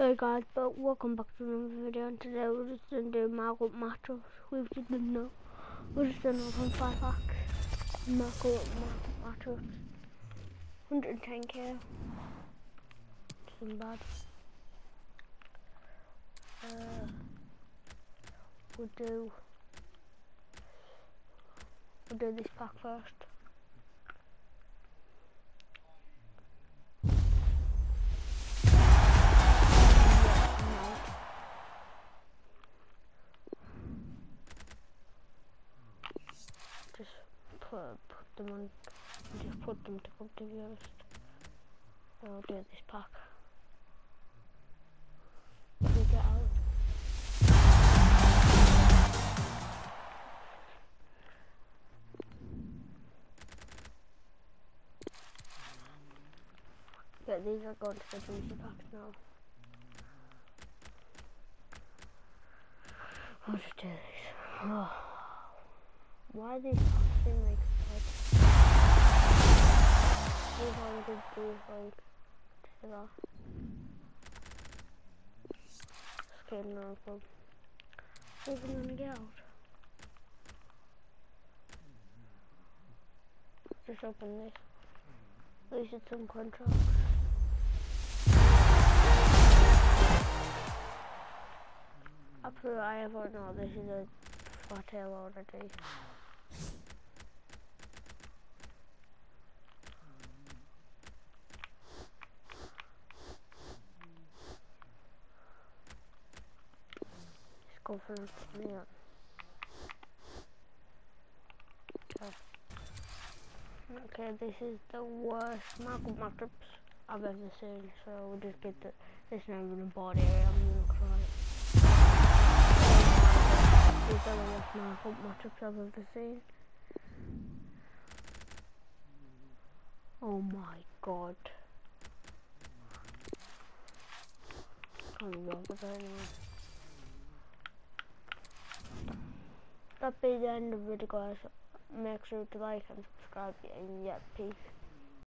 Hey guys, but welcome back to another video and today we're just gonna do Marquee matchups. We've just been no we're just gonna open five packs. Marquee matchups. 110k. Some bad. Uh we'll do we'll do this pack first. Put, put them on, just put them to come to be honest. I'll do this pack. We get these are going to the juicy packs now. I'll just do this. Oh. Why are these fucking like that. Scared now from even gonna get out. Just open this. At least it's some contracts. Absolutely, I have know this is a hotel already. Go for yeah. Oh. Okay, this is the worst Marquee matchups I've ever seen, so we'll just get the, this now in the body I'm gonna cry. Oh my god. Can't remember that anymore. that be the end of the video guys. Make sure to like and subscribe and yeah, peace.